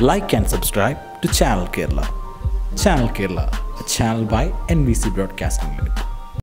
like and subscribe to Channel Kerala. Channel Kerala, a channel by NBC Broadcasting Limited.